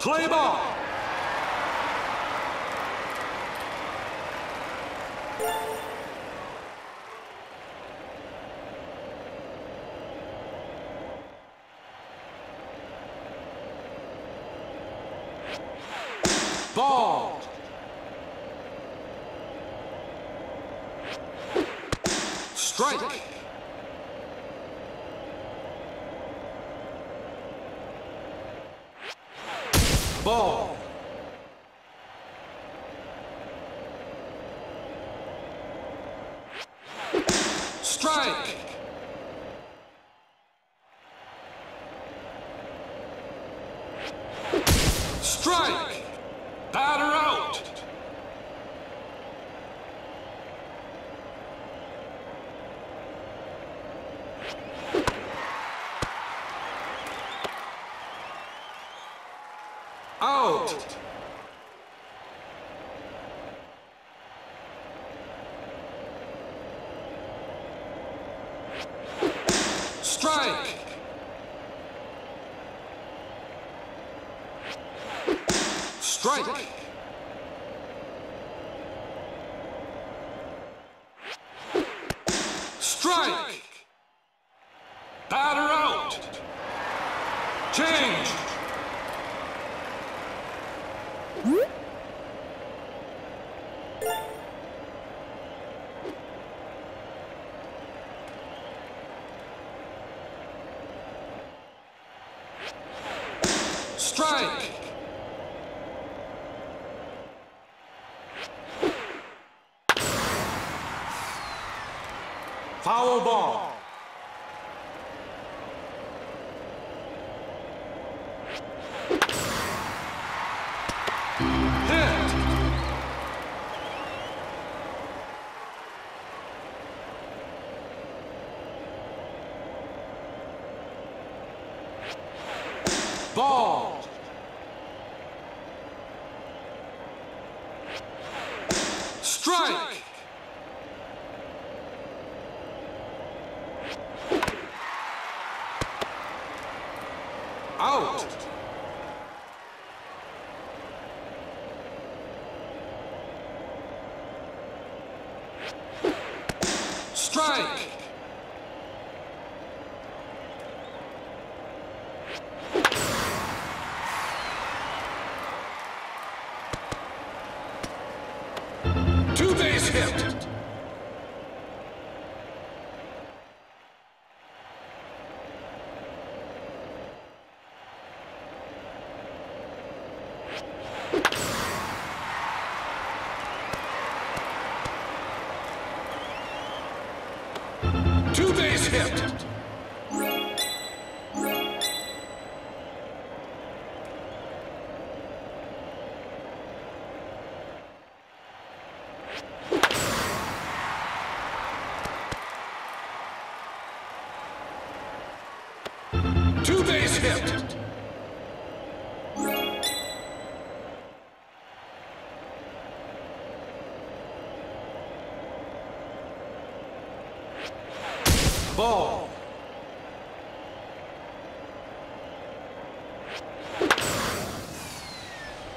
Play ball. Ball. Strike. Ball. Strike. Strike. Batter out. Out. Strike. Strike. Strike. Batter out. Change. Strike. Foul ball. Ball. Strike. Out. Strike. Two base hit.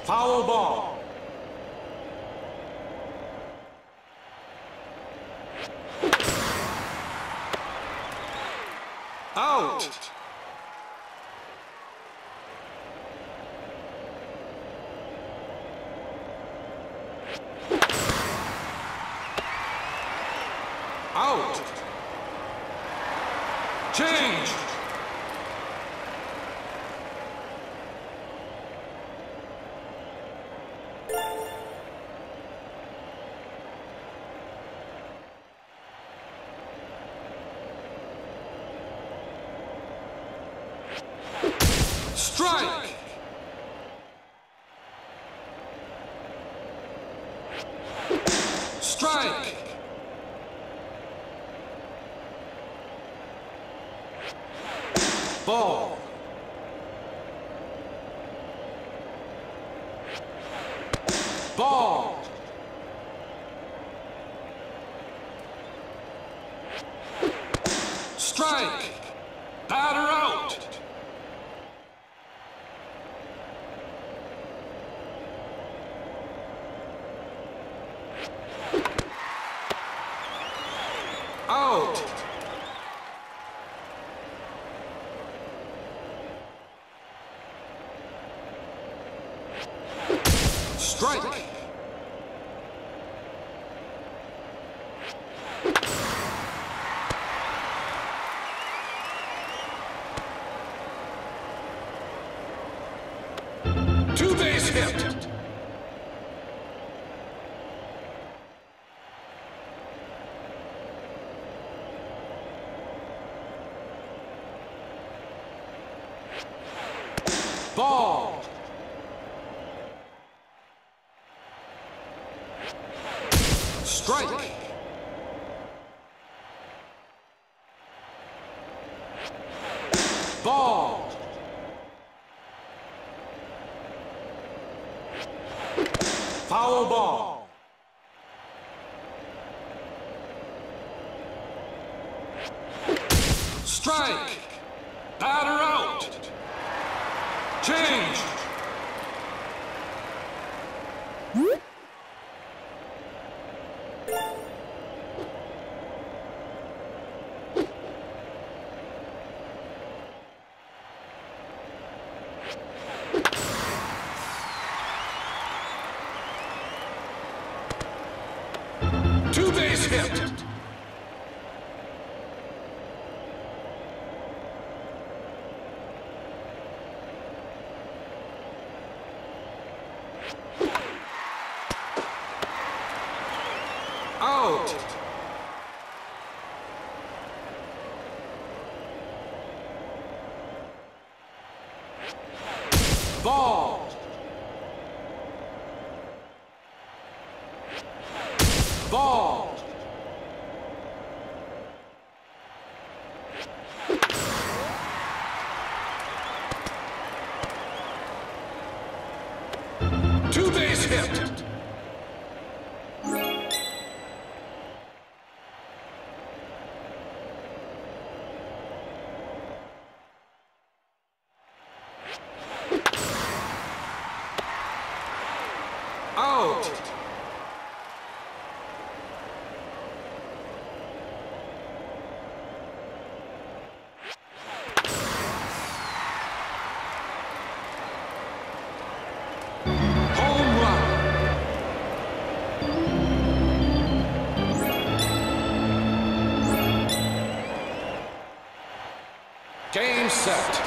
Foul ball. Out. Out. Change. Strike. Strike. Ball. Ball. Strike. Batter out. Strike. Two base hit. Ball. Strike. Ball. Foul ball. Strike. Batter out. Change. Two base hit. Out. Ball. Set.